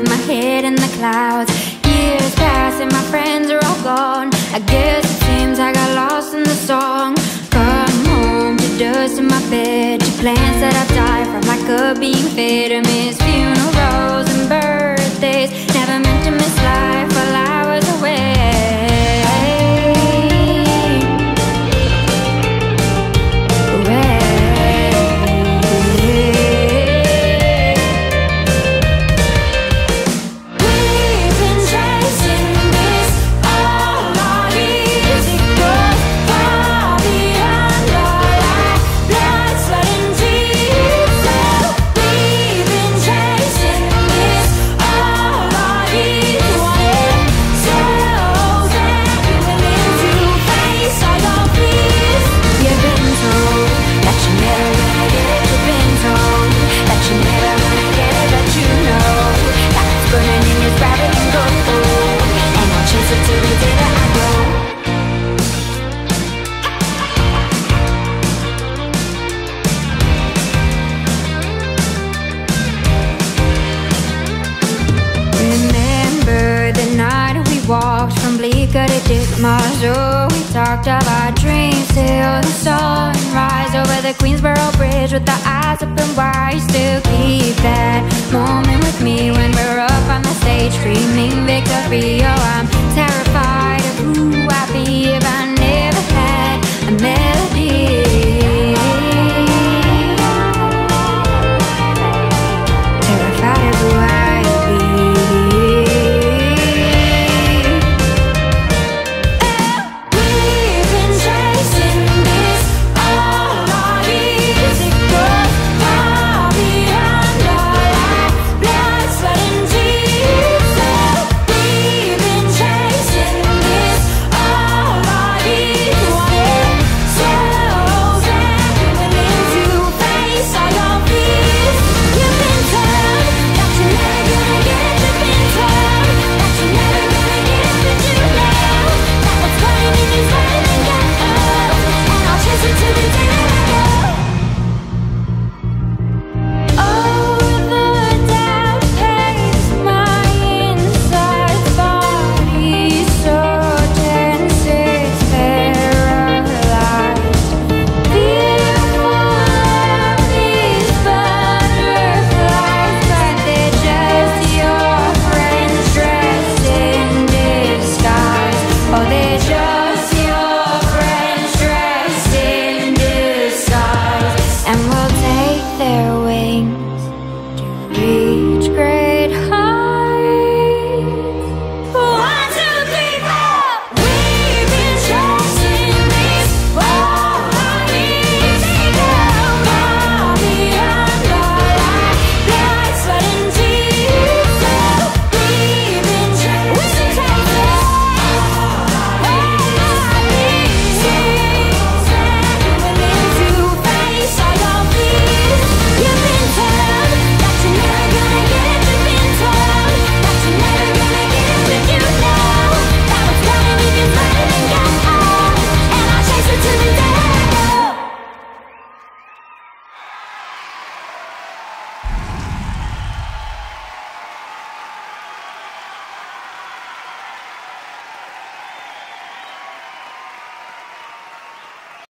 with my head in the clouds. Years pass and my friends are all gone. I guess it seems I got lost in the song. Come home to dust in my bed. To plants that I've died from, like a being fed. I miss funerals Bleecker to Ditmars Oh, we talked of our dreams till the sunrise Over the Queensboro Bridge with our eyes open wide their wings to reach.